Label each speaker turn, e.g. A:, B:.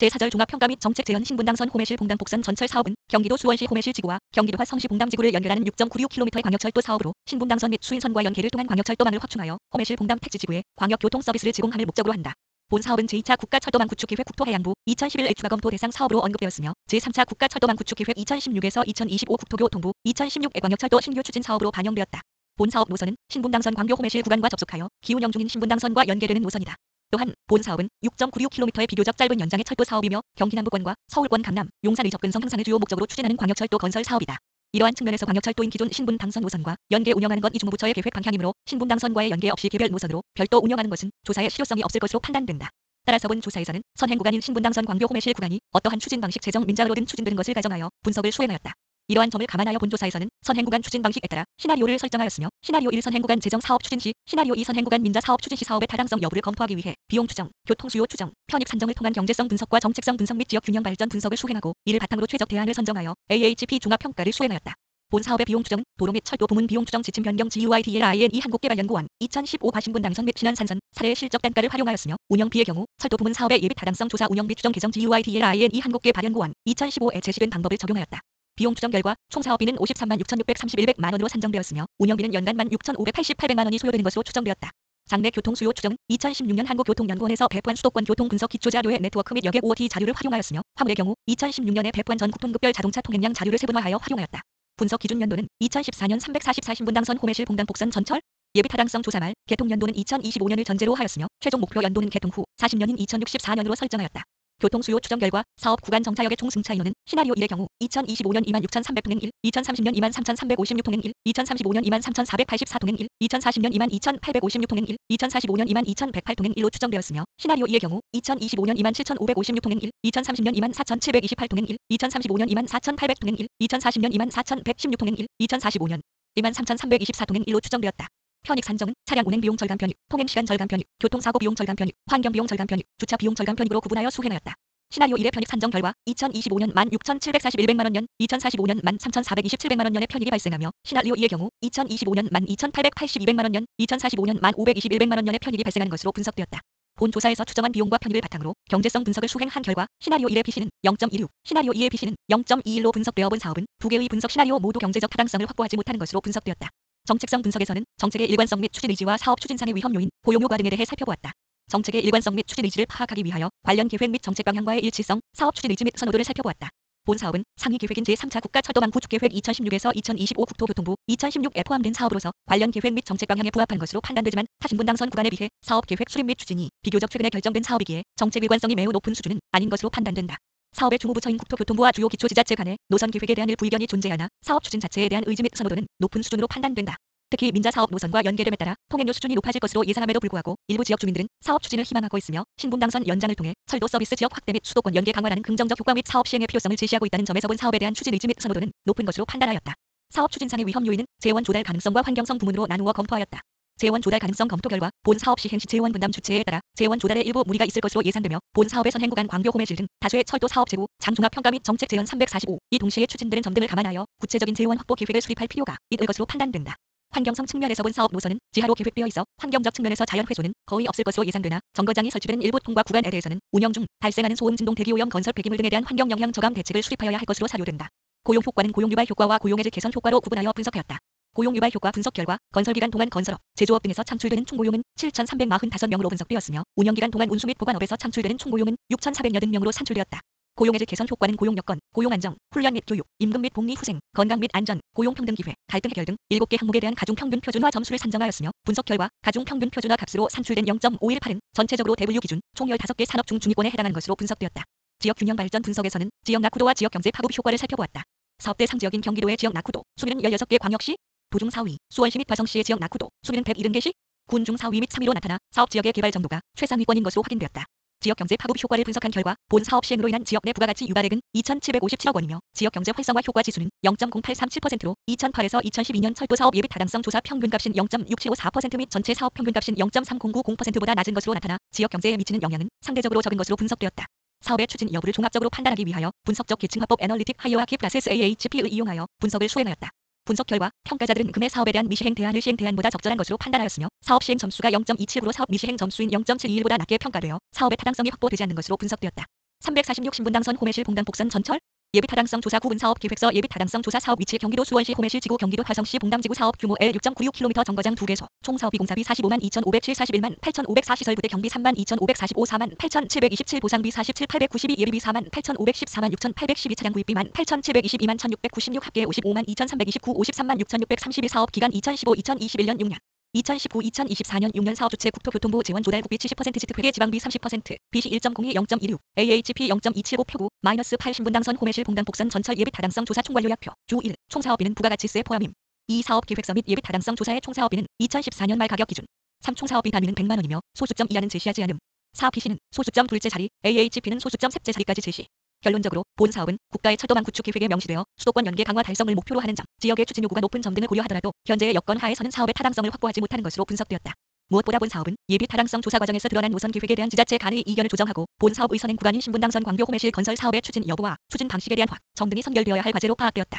A: 제4절 종합평가 및 정책 재현 신분당선 호매실 봉당 복선 전철 사업은 경기도 수원시 호매실 지구와 경기도화 성시 봉당 지구를 연결하는 6.96km의 광역철도 사업으로 신분당선 및 수인선과 연계를 통한 광역철도망을 확충하여 호매실 봉당 택지 지구에 광역교통 서비스를 제공함을 목적으로 한다. 본 사업은 제2차 국가철도망 구축계획 국토해양부 2011의 추가 검토 대상 사업으로 언급되었으며 제3차 국가철도망 구축계획 2016에서 2025 국토교통부 2016의 광역철도 신규 추진 사업으로 반영되었다. 본 사업 노선은 신분당선 광교 호매실 구간과 접속하여 기운영 중인 신분당선과 연계되는 노선이다. 또한 본 사업은 6.96km의 비교적 짧은 연장의 철도 사업이며 경기 남부권과 서울권 강남, 용산의 접근성 향상을 주요 목적으로 추진하는 광역철도 건설 사업이다. 이러한 측면에서 광역철도인 기존 신분당선 노선과 연계 운영하는 것이 주무부처의 계획 방향이므로 신분당선과의 연계 없이 개별 노선으로 별도 운영하는 것은 조사에 실효성이 없을 것으로 판단된다. 따라서 본 조사에서는 선행 구간인 신분당선 광교 호매실 구간이 어떠한 추진 방식 재정 민자로든 추진되는 것을 가정하여 분석을 수행하였다. 이러한 점을 감안하여 본조사에서는 선행구간 추진 방식에 따라 시나리오를 설정하였으며 시나리오 1 선행구간 재정 사업 추진 시 시나리오 2 선행구간 민자 사업 추진 시 사업의 타당성 여부를 검토하기 위해 비용 추정, 교통 수요 추정, 편익 산정을 통한 경제성 분석과 정책성 분석 및 지역 균형 발전 분석을 수행하고 이를 바탕으로 최적 대안을 선정하여 AHP 종합 평가를 수행하였다. 본 사업의 비용 추정, 도로 및 철도 부문 비용 추정 지침 변경 guideline 한국개발연구원 2015 과 신분당선 및 신안산선 사례의 실적 단가를 활용하였으며 운영비의 경우 철도 부문 사업의 예비 타당성 조사 운영비 추정 개정 guideline 한국개발연구원 2015에 제시된 방법을 적용하였다. 비용 추정 결과 총 사업비는 53만 6,631백만 원으로 산정되었으며 운영비는 연간 1만 6,588백만 원이 소요되는 것으로 추정되었다. 장래 교통 수요 추정은 2016년 한국교통연구원에서 배포한 수도권 교통 분석 기초 자료의 네트워크 및 여객 OD 자료를 활용하였으며 화물의 경우 2016년에 배포한 전국 톤급별 자동차 통행량 자료를 세분화하여 활용하였다. 분석 기준 연도는 2014년 344 신분당선 호매실 봉당 복선 전철 예비 타당성 조사 말 개통 연도는 2025년을 전제로 하였으며 최종 목표 연도는 개통 후 40년인 2064년으로 설정하였다. 교통 수요 추정 결과 사업 구간 정차역의 총 승차 인원은 시나리오 1의 경우 2025년 26,300통행 1, 2030년 23,356통행 1, 2035년 23,484통행 1, 2040년 22,856통행 1, 2045년 22,108통행 1로 추정되었으며 시나리오 2의 경우 2025년 27,556통행 1, 2030년 24,728통행 1, 2035년 24,800통행 1, 2040년 24,116통행 1, 2045년 23,324통행 1로 추정되었다. 편익 산정은 차량 운행 비용 절감 편익, 통행 시간 절감 편익, 교통사고 비용 절감 편익, 환경 비용 절감 편익, 주차 비용 절감 편익으로 구분하여 수행하였다. 시나리오 1의 편익 산정 결과 2025년 16,741백만 원년, 2045년 13,427백만 원 년의 편익이 발생하며 시나리오 2의 경우 2025년 12,882백만 원년, 2045년 1,521백만 원 년의 편익이 발생하는 것으로 분석되었다. 본 조사에서 추정한 비용과 편익을 바탕으로 경제성 분석을 수행한 결과 시나리오 1의 PC는 0.16, 시나리오 2의 PC는 0.21로 분석되어 본 사업은 두 개의 분석 시나리오 모두 경제적 타당성을 확보하지 못하는 것으로 분석되었다. 정책성 분석에서는 정책의 일관성 및 추진 의지와 사업 추진상의 위험 요인, 고용 효과 등에 대해 살펴보았다. 정책의 일관성 및 추진 의지를 파악하기 위하여 관련 계획 및 정책 방향과의 일치성, 사업 추진 의지 및 선호도를 살펴보았다. 본 사업은 상위 계획인 제3차 국가 철도망 구축 계획 2016에서 2025 국토교통부 2016에 포함된 사업으로서 관련 계획 및 정책 방향에 부합한 것으로 판단되지만 타신분당 선 구간에 비해 사업 계획 수립 및 추진이 비교적 최근에 결정된 사업이기에 정책 일관성이 매우 높은 수준은 아닌 것으로 판단된다. 사업의 주무부처인 국토교통부와 주요 기초지자체 간의 노선 계획에 대한 일부 의견이 존재하나 사업 추진 자체에 대한 의지 및 선호도는 높은 수준으로 판단된다. 특히 민자 사업 노선과 연계됨에 따라 통행료 수준이 높아질 것으로 예상함에도 불구하고 일부 지역 주민들은 사업 추진을 희망하고 있으며 신분당선 연장을 통해 철도 서비스 지역 확대 및 수도권 연계 강화라는 긍정적 효과 및 사업 시행의 필요성을 제시하고 있다는 점에서 본 사업에 대한 추진 의지 및 선호도는 높은 것으로 판단하였다. 사업 추진상의 위험 요인은 재원 조달 가능성과 환경성 부문으로 나누어 검토하였다. 재원 조달 가능성 검토 결과 본 사업 시행 시 재원 분담 주체에 따라 재원 조달에 일부 무리가 있을 것으로 예상되며 본 사업의 선행 구간 광교 호매실 등 다수의 철도 사업 제5장 종합 평가 및 정책 제언 345 이 동시에 추진되는 점 등을 감안하여 구체적인 재원 확보 계획을 수립할 필요가 있을 것으로 판단된다. 환경성 측면에서 본 사업 노선은 지하로 계획되어 있어 환경적 측면에서 자연 훼손은 거의 없을 것으로 예상되나 정거장이 설치되는 일부 통과 구간에 대해서는 운영 중 발생하는 소음 진동 대기오염 건설 폐기물 등에 대한 환경 영향 저감 대책을 수립하여야 할 것으로 사료된다. 고용 효과는 고용 유발 효과와 고용해질 개선 효과로 구분하여 분석하였다. 고용 유발 효과 분석 결과 건설 기간 동안 건설업, 제조업 등에서 창출되는 총고용은 7,345명으로 분석되었으며 운영 기간 동안 운수 및 보관업에서 창출되는 총고용은 6,480명으로 산출되었다. 고용해질 개선 효과는 고용 여건, 고용 안정, 훈련 및 교육, 임금 및 복리 후생, 건강 및 안전, 고용 평등 기회, 갈등 해결 등 7개 항목에 대한 가중 평균 표준화 점수를 산정하였으며 분석 결과 가중 평균 표준화 값으로 산출된 0.518은 전체적으로 대분류 기준 총 15개 산업 중 중위권에 해당한 것으로 분석되었다. 지역 균형 발전 분석에서는 지역 낙후도와 지역 경제 파급 효과를 살펴보았다. 사업 대 상 지역인 경기도의 지역 낙후도, 수리는 16개 광역시, 도중 4위, 수원시 및 화성시의 지역 낙후도, 수리는 170개시, 군 중 4위 및 3위로 나타나 사업 지역의 개발 정도가 최상위권인 것으로 확인되었다. 지역 경제 파급 효과를 분석한 결과 본 사업 시행으로 인한 지역 내 부가가치 유발액은 2,757억 원이며 지역 경제 활성화 효과 지수는 0.0837%로 2008에서 2012년 철도 사업 예비 타당성 조사 평균값인 0.6754%및 전체 사업 평균값인 0.3090%보다 낮은 것으로 나타나 지역 경제에 미치는 영향은 상대적으로 적은 것으로 분석되었다. 사업의 추진 여부를 종합적으로 판단하기 위하여 분석적 계층화법 Analytic Hierarchy Process AHP를 이용하여 분석을 수행하였다. 분석 결과 평가자들은 금회 사업에 대한 미시행 대안을 시행 대안보다 적절한 것으로 판단하였으며 사업 시행 점수가 0.27으로 사업 미시행 점수인 0.71보다 낮게 평가되어 사업의 타당성이 확보되지 않는 것으로 분석되었다. 346 신분당선 호매실 봉담 복선 전철 예비 타당성 조사 구분 사업 기획서 예비 타당성 조사 사업 위치 경기도 수원시 호매실 지구 경기도 화성시 봉담지구 사업 규모 L 6.96km 정거장 2개소. 총 사업비 공사비 45만 2,507 41만 8,504 시설부대 경비 3만 2,545 4만 8,727 보상비 47 892 예비비 4만 8,514만 6,812 차량 구입비만 8,722만 1,696 합계 55만 2,329 53만 6,632 사업 기간 2015-2021년 6년 2019-2024년 6년 사업주체 국토교통부 지원 조달 국비 70% 지 특회계 지방비 30% BC 1.02 0.26 AHP 0.275 표구 마이너스 80분당선 호매실 봉당 복선 전철 예비 타당성 조사 총괄 요약표 주 1 총사업비는 부가가치세 포함임. 2 사업 기획서 및 예비 타당성 조사의 총사업비는 2014년 말 가격 기준. 3 총 사업비 단위는 100만 원이며 소수점 이하는 제시하지 않음. 4 PC는 소수점 둘째 자리 AHP는 소수점 셋째 자리까지 제시 결론적으로 본 사업은 국가의 철도망 구축 계획에 명시되어 수도권 연계 강화 달성을 목표로 하는 점, 지역의 추진 요구가 높은 점 등을 고려하더라도 현재의 여건 하에서는 사업의 타당성을 확보하지 못하는 것으로 분석되었다. 무엇보다 본 사업은 예비 타당성 조사 과정에서 드러난 노선 계획에 대한 지자체 간의 이견을 조정하고 본 사업 의선행 구간인 신분당선 광교 호매실 건설 사업의 추진 여부와 추진 방식에 대한 확, 정 등이 선결되어야 할 과제로 파악되었다.